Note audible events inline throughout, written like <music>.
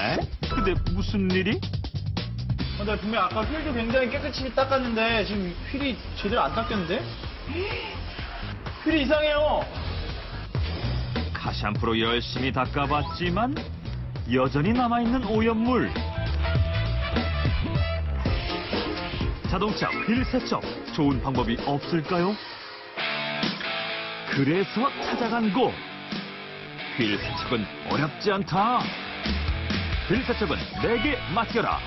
에? 근데 무슨 일이? 근데 분명 아까 휠도 굉장히 깨끗이 닦았는데 지금 휠이 제대로 안 닦였는데? <gasps> 휠이 이상해요. 카샴푸로 열심히 닦아봤지만 여전히 남아있는 오염물. 자동차 휠 세척 좋은 방법이 없을까요? 그래서 찾아간 곳. 휠 세척은 어렵지 않다. 휠 세척은 내게 맡겨라.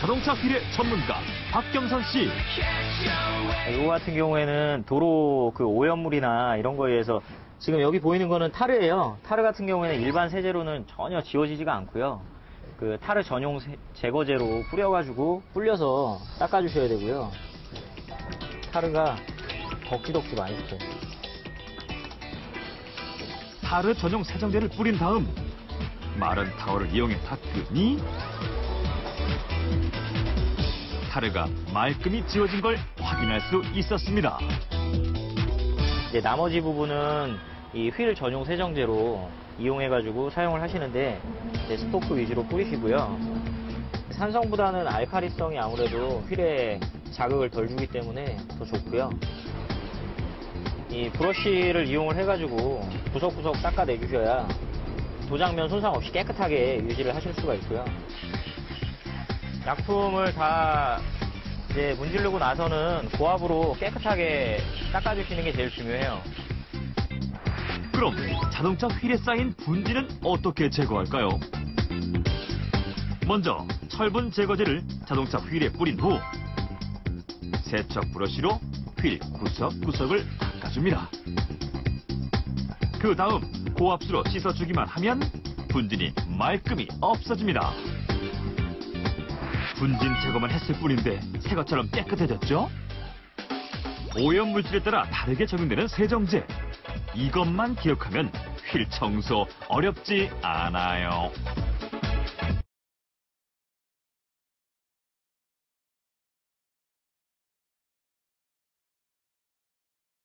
자동차 휠의 전문가 박경선 씨. 이거 같은 경우에는 도로 그 오염물이나 이런 거에 의해서 지금 여기 보이는 거는 타르예요. 타르 같은 경우에는 일반 세제로는 전혀 지워지지가 않고요. 그 타르 전용 세- 제거제로 뿌려가지고 불려서 닦아주셔야 되고요. 타르가 덕지덕지 많이 붙어요. 타르 전용 세정제를 뿌린 다음 마른 타월을 이용해 닦으니 타르가 말끔히 지워진 걸 확인할 수 있었습니다. 이제 나머지 부분은 이 휠 전용 세정제로 이용해가지고 사용을 하시는데 스토크 위주로 뿌리시고요. 산성보다는 알카리성이 아무래도 휠에 자극을 덜 주기 때문에 더 좋고요. 이 브러쉬를 이용을 해가지고 구석구석 닦아내주셔야 도장면 손상 없이 깨끗하게 유지를 하실 수가 있고요. 약품을 다 이제 문지르고 나서는 고압으로 깨끗하게 닦아주시는 게 제일 중요해요. 그럼 자동차 휠에 쌓인 분지는 어떻게 제거할까요? 먼저 철분 제거제를 자동차 휠에 뿌린 후 세척 브러쉬로 휠 구석구석을 닦아줍니다. 그 다음 고압수로 씻어주기만 하면 분진이 말끔히 없어집니다. 분진 제거만 했을 뿐인데 새 것처럼 깨끗해졌죠? 오염 물질에 따라 다르게 적용되는 세정제. 이것만 기억하면 휠 청소 어렵지 않아요.